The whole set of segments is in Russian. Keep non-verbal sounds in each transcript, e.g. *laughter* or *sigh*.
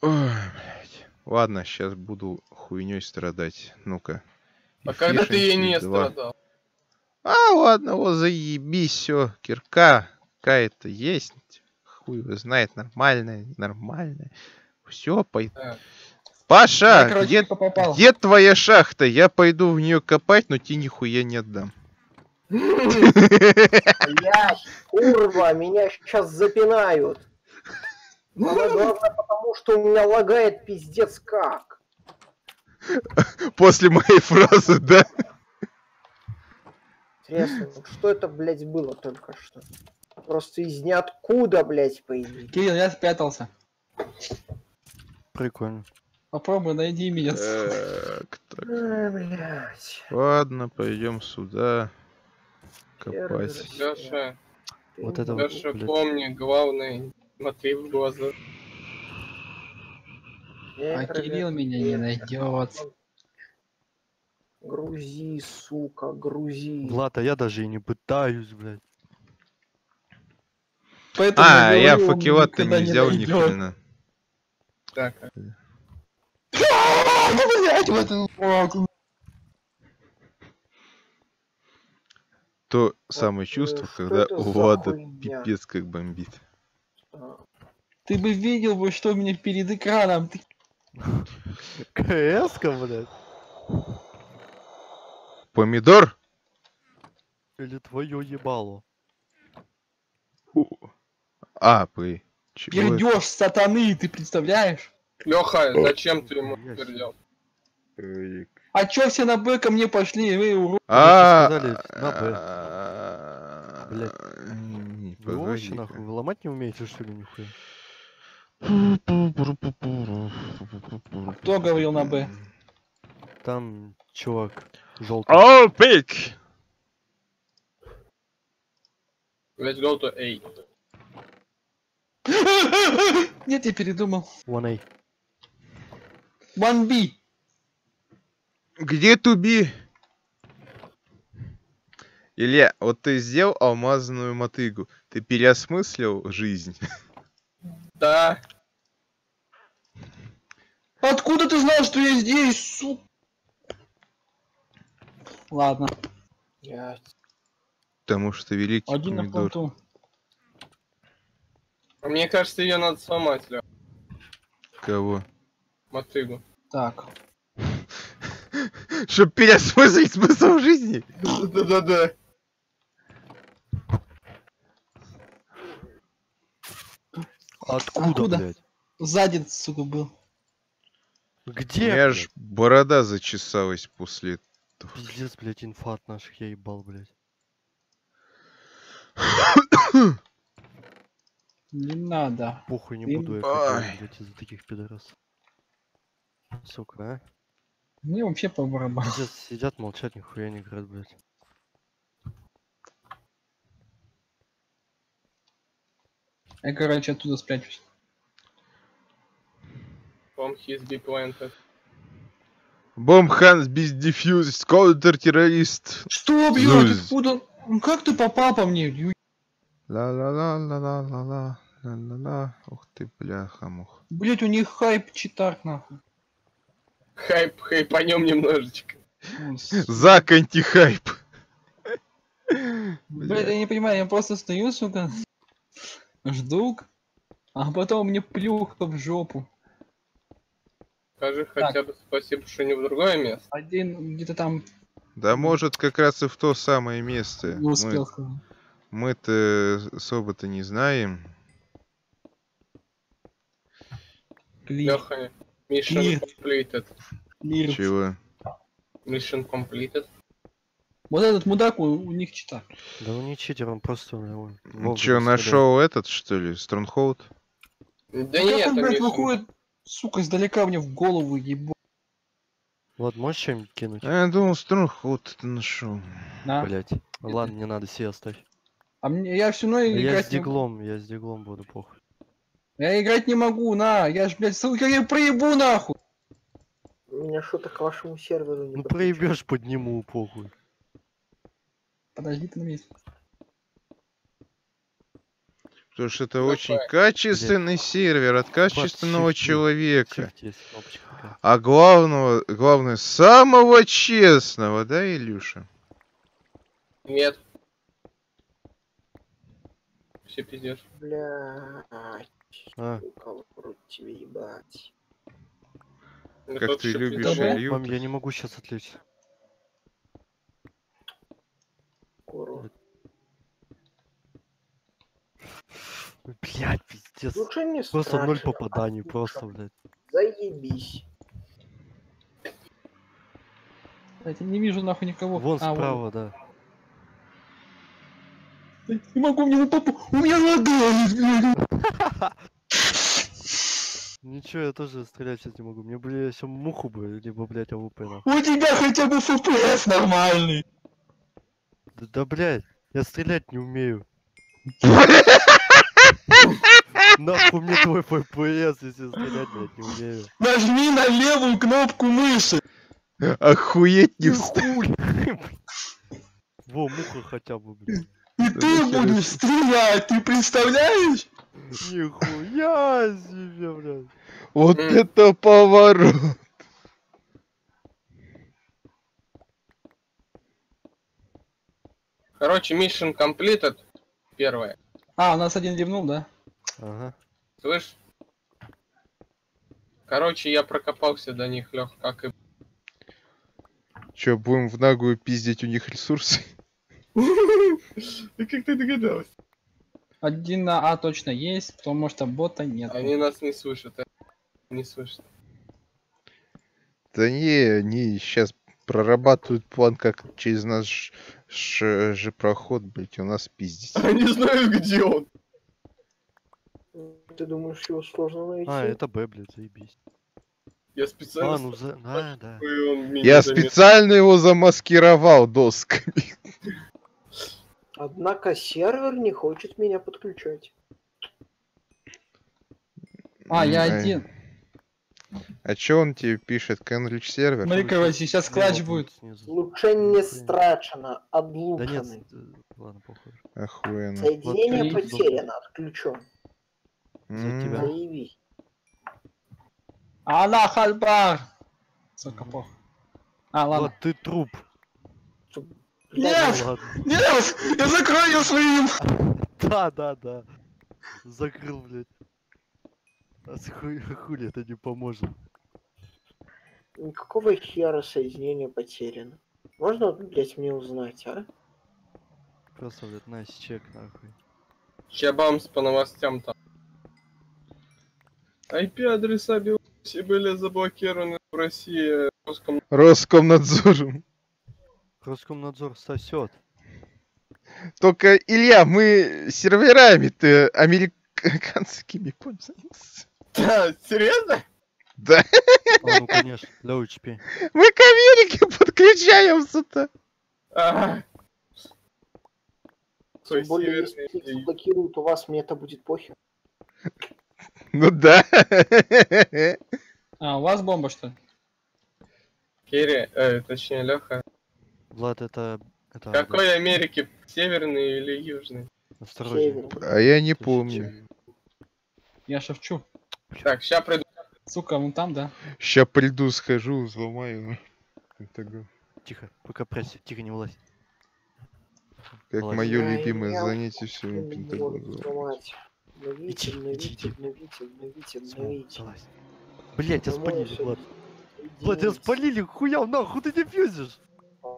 Ой, блядь. Ладно, сейчас буду хуйней страдать. Ну-ка. А когда ты ей не Efficiency два. страдал? А, ладно, вот заебись, все. Кирка какая-то есть. Хуй его знает, нормальная, нормальная. Все, пой... Так. Паша, Я, короче, где, попал. где твоя шахта? Я пойду в нее копать, но тебе нихуя не отдам. *laughs* Блять, курва, меня сейчас запинают. Самое главное, потому что у меня лагает пиздец как. После моей фразы, да? Интересно, вот что это, блядь, было только что? Просто из ниоткуда, блядь, появилось. Кирилл, я спрятался. Прикольно. Попробуй, найди меня. Так, так. А, блядь. Ладно, пойдем сюда. Копать. Леша, Вот это Леша, блядь. помни, главное, смотри в глаза. А Кирилл меня не найдет. Грузи, сука, грузи. Влад, а я даже и не пытаюсь, блядь. Поэтому А, я говорю, он факелат-то не взял ни хрена. Так. То самое э, чувство, что когда это у Влада пипец как бомбит. Ты бы видел бы, что у меня перед экраном. Ты- КС-ка, блядь. Помидор? Или твое ебало. Фу. А, пы. Пердеж сатаны, ты представляешь? Леха, зачем ты ему пердел? А чё все на Б ко мне пошли, вы урод? А, сказали, на Б. а, Блядь. Вы вообще погоди-ка. нахуй, вы ломать не умеете, что ли, нихуя? Кто говорил на Б? Там чувак желтый. О, пик! Let's go to A. Нет, *laughs* я передумал. One A. 1B. Где туби? Илья, вот ты сделал алмазную мотыгу. Ты переосмыслил жизнь? Да, Откуда ты знал, что я здесь, сука? Ладно, блядь. Потому что великий один на помидор. фронту. мне кажется, ее надо сломать, Леха, Кого? мотыгу. Так. *laughs* Чтоб переосмыслить смысл жизни? Да-да-да. Откуда, Откуда? блядь? Сзади, сука, был. У Где, меня блядь? ж борода зачесалась после этого. Пиздец, блядь, инфат наших, я ебал, блядь. Не надо. Похуй не Им- буду я Ай. копать, блядь, из-за таких пидорасов. Сука, а? Мне вообще по барабану. Пиздец, сидят, молчат, нихуя не играют, блядь. Я, короче, оттуда спрячусь. Bomb his be planted. Бомб Ханс без дефьюз, контртеррорист. Что, блядь, откуда? Ну Как ты попал по мне? Ю- Ла-ла-ла-ла-ла-ла. Ла-ла-ла. Ух ты, бляха-мух. Блять, у них хайп читар, нахуй. Хайп, хайпанем немножечко. Ой, с- Зак антихайп. Блять, я не понимаю, я просто стою, сука, жду, а потом мне плюха в жопу. Скажи хотя бы спасибо, что не в другое место. Один где-то там Да может как раз и в то самое место. не успел Мы-. Мы-то особо-то не знаем. Леха, mission Клир. completed. клир. Чего? Mission completed. Вот этот мудак, у, у них читар. Да он не читер, он просто... вовремя Че, нашел этот, что ли, Стронгхолд? Да нет, как он, блядь, выходит, сука, издалека мне в голову, ебо. Влад, можешь что-нибудь кинуть? А я думал, Стронгхолд это нашел. На. Блять. Ладно, не надо, себе оставь. А мне, я все равно Я играть с не могу. диглом, я с диглом буду, похуй. Я играть не могу, на, я ж, блядь, сука, я проебу нахуй. Меня что-то к вашему серверу не Ну проебешь, подниму, похуй. Подожди ты на месте. Потому что это Давай. очень качественный сервер от качественного shift, человека. Shift. А главного, главное, самого честного, да, Илюша? Нет. Все пиздец. Блядь, А, тебе ебать. Как ты любишь. Илью. мам, я не могу сейчас отвлечься. Курва. Блять, пиздец. Лучше не Просто ноль попаданий, а просто, блядь. Заебись. Кстати, не вижу нахуй никого. Вон А, справа, да. Не могу мне на попу. У меня блядь. *laughs* Ничего, я тоже стрелять сейчас не могу. Мне, блядь, еще муху бы, либо, блядь, AWP. У тебя хотя бы FPS нормальный. Да, да, блядь, я стрелять не умею. *laughs* Нахуй мне твой FPS, если стрелять, блядь, не умею. Нажми на левую кнопку мыши. Охуеть не хуй. Во, муха хотя бы, блядь. И ты будешь стрелять, ты представляешь? Нихуя себе, блядь. Вот это поворот. Короче, mission completed. Первое. А, у нас один ливнул, да? Ага. Слышь? Короче, я прокопался до них, Лех, как и... Че, будем в нагую пиздить у них ресурсы? *laughs* Да как ты догадался? Один на А точно есть, потому что бота нет. Они нас не слышат. э, Не слышат. Да не, они сейчас прорабатывают план, как через наш ш- же проход, блять, у нас пиздить. Они знают, где он. Ты думаешь, его сложно найти? А, это Б, блядь, заебись. Я специально... А, ну за... А, да. Я специально его замаскировал досками. Однако сервер не хочет меня подключать. А, я один. А чё он тебе пишет? Кенрич сервер? Смотри, короче, сейчас клатч Слева будет. Охуенно. страчено, Да нет, э, ладно, похуй. Охуенно. Соединение Вот, потеряно, отключен. Заебись. Аллах Акбар! Сука, пох. А, ладно. Вот ты труп. Нет! Ну. Нет! Я закрою ее своим! Да, да, да. Закрыл, блядь. А с хуй, хули это не поможет. Какого хера соединение потеряно? Можно, блять, мне узнать, а? Просто, блядь, на чек, нахуй. Чабамс по новостям там. IP-адреса Беларуси были заблокированы в России русском Роскомнадзором. Роскомнадзор сосет. Только, Илья, мы серверами-то американскими пользуемся. Да, серьезно? Да, А, ну конечно, для HP. мы к Америке подключаемся-то. Ага. Тем более, если заблокируют у вас, мне это будет похер. Ну да. А, у вас бомба, что? Керри, э, точнее Леха. Влад, это... это Какой Америки? Северный или южный? Осторожнее. Север. А я не помню. Я шевчу. Так, ща приду. Сука, вон там, да? Ща приду, схожу, взломаю. Тихо, пока пресс, тихо, не влазь. Как Молодец. мое любимое я занятие Я всего не Пентагона. могу взломать. Обновите, обновите, обновите, обновите. Блять, тебя Домой спалили, Влад. Влад, тебя спалили, хуя, нахуй ты дефьюзишь?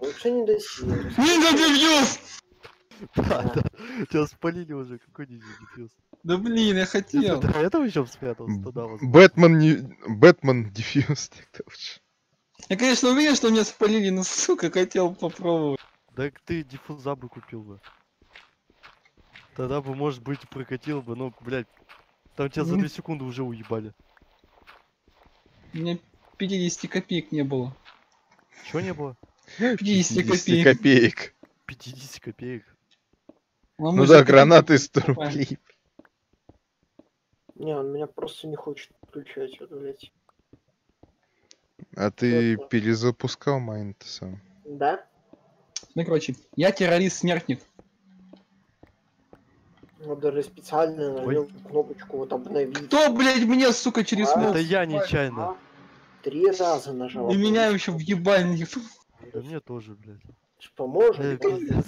Лучше не до сервера. Нинджа дефьюз! Да, да, тебя спалили уже, какой ниндзя дефьюз? Да блин, я Ты хотел. до этого еще спрятался туда, возможно. Бэтмен не... Бэтмен дефьюз. *laughs* Я, конечно, уверен, что меня спалили, но, сука, хотел попробовать. Так ты диффуза бы купил бы. Тогда бы, может быть, прокатил бы, но, блядь, там тебя за Мгм. 2 секунды уже уебали. У меня 50 копеек не было. Чего не было? 50 50 копеек. копеек. 50 копеек. Ну же да, гранаты 100 покупаем. рублей. Не, он меня просто не хочет включать, вот, блядь. А ты Ладно. перезапускал майн-то сам? Да? Ну, короче, я террорист-смертник. Вот даже специально нажал кнопочку вот обновить. Кто, блядь, мне, сука, через А, мозг? Это я нечаянно. А? Три раза нажал. И меня еще в ебальник Да мне тоже, блядь. Поможет? Э, пиздец.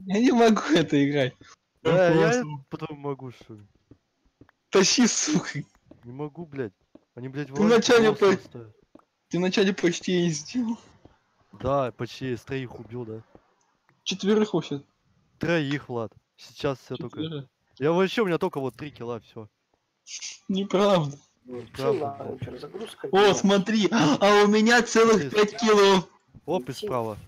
Я не могу это играть. Да, я просто- потом могу, что ли. Тащи, сука. Не могу, блядь. Они, блядь, Ты вначале по-. Ты вначале почти не сделал. Да, почти из троих убил, да. Четверых вообще. Троих, Влад. Сейчас все только... Я вообще, у меня только вот три килла, все. Неправда. Чё, правда. О, смотри, а у меня целых Есть. 5 кило. Оп, и справа.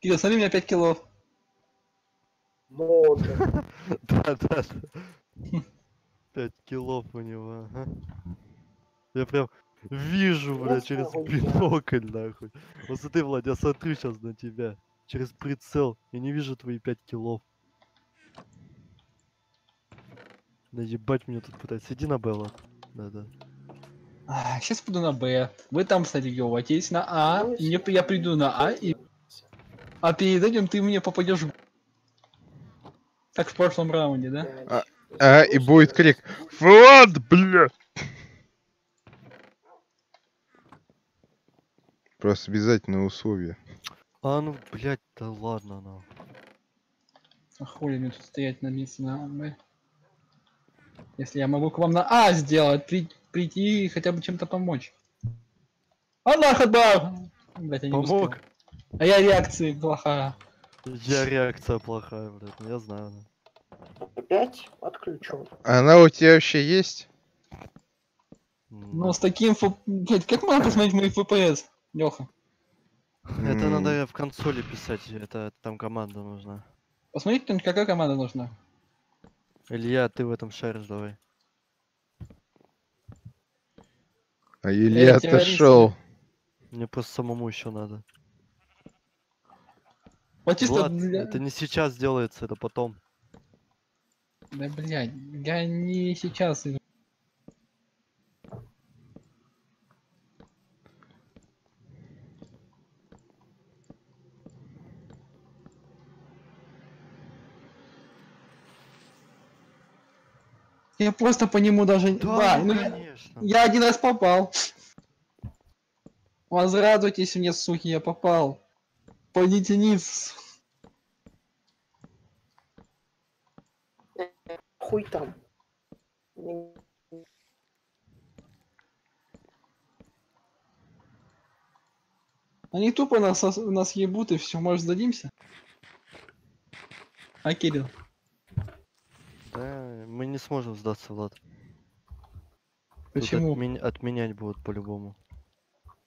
Кирилл, смотри, у меня 5 кило. Много. *laughs* Да, да, да. Пять киллов у него, ага. Я прям вижу, Я бля, через бинокль, нахуй. Вот смотри, Влад, я смотрю сейчас на тебя. Через прицел. Я не вижу твои пять киллов. Да ебать меня тут пытается. Иди на Белла. Да-да. сейчас буду на Б. Вы там стадионитесь на А. Ну, и мне- я приду на А, и... а перед этим ты мне попадешь в... Как в прошлом раунде, да? А, А, и будет крик. Влад, бля! Просто обязательное условие. А ну, блядь, да ладно, ну. А хули мне тут стоять на месте на Б? Если я могу к вам на А сделать, при- прийти и хотя бы чем-то помочь. Аллах Акбар! Блядь, я не успел. Помог? А я реакции плохая. Я реакция плохая, блядь, ну я знаю. Опять отключен. Она у тебя вообще есть? Ну, с таким... фу- Блядь, как можно посмотреть мои FPS, Леха? Это надо в консоли писать, это там команда нужна. Посмотри, кто- какая команда нужна. Илья, ты в этом шаришь, давай. А Илья отошел. Мне просто самому еще надо. Вот чисто Влад, для- это не сейчас делается, это потом. Да, блядь, я не сейчас. Я просто по нему даже... Да, ну, я- конечно. я один раз попал. Возрадуйтесь мне, суки, я попал. Пойдите низ. Хуй там. Они тупо нас, нас ебут и все, может сдадимся? А, Кирилл? Да, мы не сможем сдаться, Влад. Почему? отмен- отменять будут по-любому.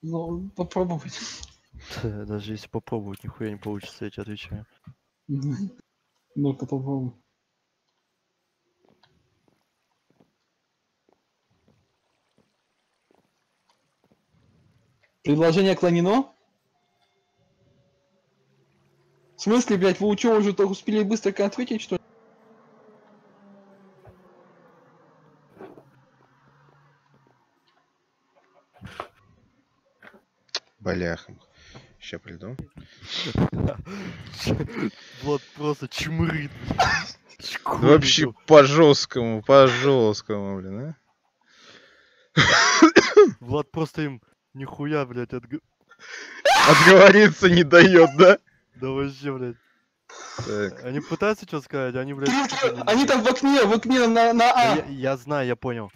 Ну, попробовать. *laughs* Даже если попробовать, нихуя не получится, я тебе отвечаю. Ну-ка попробуем. Предложение отклонено? В смысле, блядь, вы у чё уже так успели быстренько ответить, что ли? Бляха. Сейчас приду. *laughs* Влад просто чмырит. Вообще по жесткому, по жесткому, блин, а? *coughs* Влад просто им нихуя, блядь, отг... Отговориться не дает, да? Да вообще, блядь. Так. Они пытаются что сказать, они, блядь... Не- Они там в окне, в окне на, на А. Я, я знаю, я понял.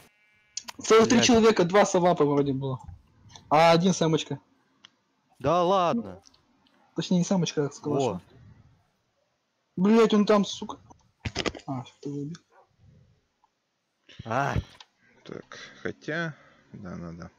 Целых три человека, два совапа вроде было. А один самочка. Да ладно. Точнее, не самочка, а с Во. калашом. Блять, он там, сука. А, ты убил. А, Так, хотя... Да, надо.